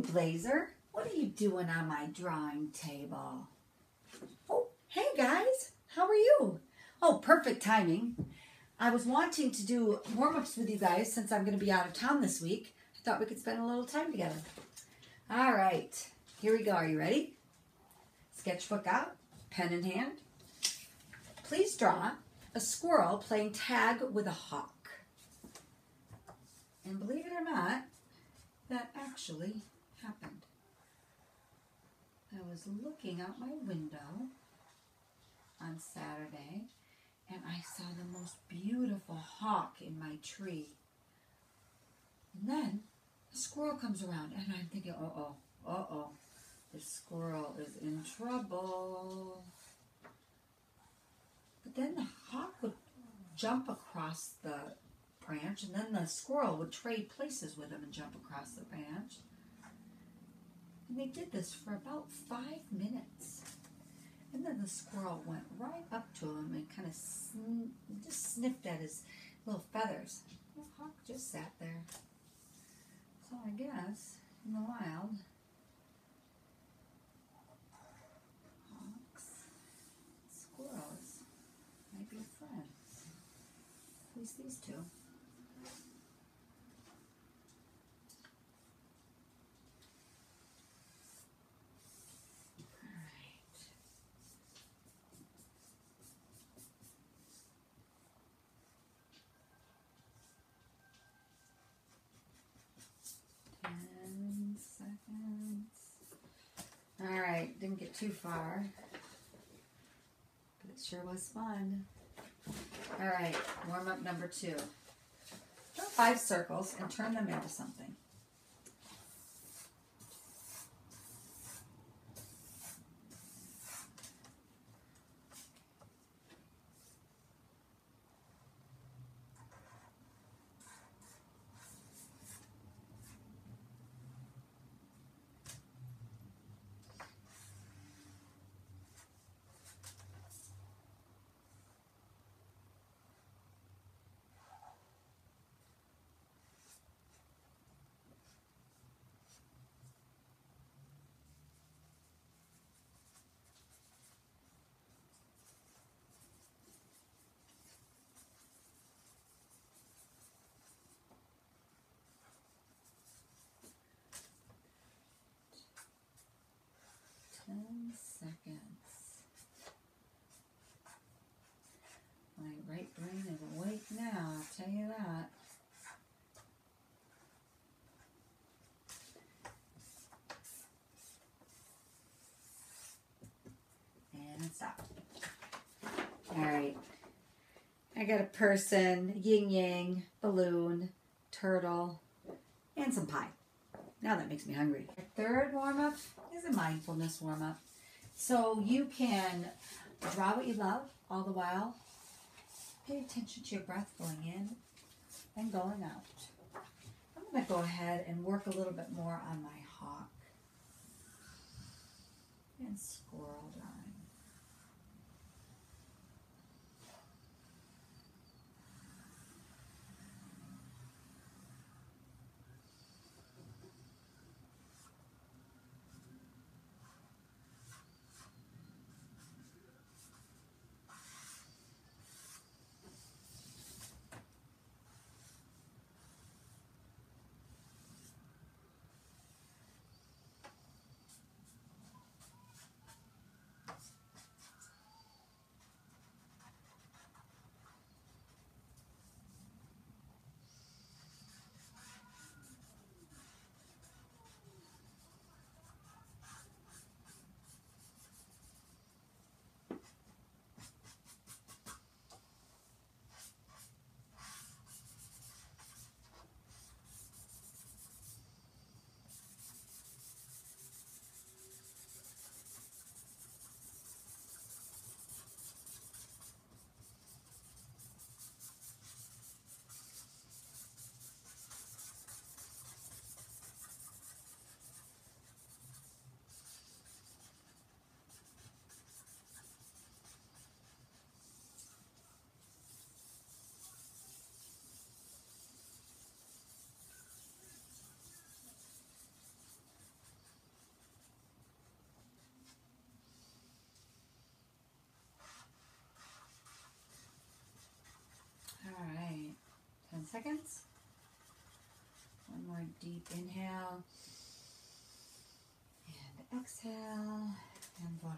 Blazer. What are you doing on my drawing table? Oh, hey guys. How are you? Oh, perfect timing. I was wanting to do warm-ups with you guys since I'm going to be out of town this week. I thought we could spend a little time together. All right. Here we go. Are you ready? Sketchbook out, pen in hand. Please draw a squirrel playing tag with a hawk. And believe it or not, that actually was looking out my window on Saturday and I saw the most beautiful hawk in my tree. And then a squirrel comes around and I'm thinking, uh oh, uh oh, the squirrel is in trouble. But then the hawk would jump across the branch and then the squirrel would trade places with him and jump across the branch. And they did this for about five minutes. And then the squirrel went right up to him and kind of sn- just sniffed at his little feathers. The hawk just sat there. So I guess in the wild, hawks, squirrels might be friends. At least these two. All right. Ten seconds. All didn't get too far, but it sure was fun. All right, warm up number two. Draw five circles and turn them into something. Ten seconds. My right brain is awake now, I'll tell you that. And stop. Alright. I got a person, yin yang, balloon, turtle, and some pie. Now that makes me hungry. The third warm up is a mindfulness warm up. So you can draw what you love all the while. Pay attention to your breath going in and going out. I'm going to go ahead and work a little bit more on my hawk and squirrel drawing. Seconds. One more deep inhale. And exhale. And voila.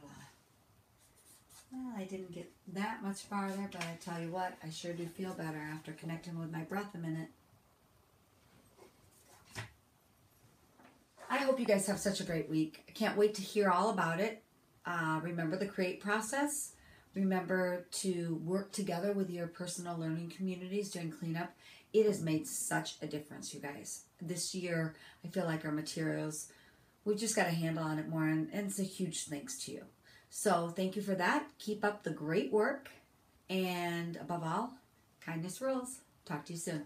Well, I didn't get that much farther, but I tell you what, I sure do feel better after connecting with my breath a minute. I hope you guys have such a great week. I can't wait to hear all about it. Uh, remember the create process. Remember to work together with your personal learning communities during cleanup. It has made such a difference, you guys. This year, I feel like our materials, we've just got a handle on it more, and, and it's a huge thanks to you. So, thank you for that. Keep up the great work, and above all, kindness rules. Talk to you soon.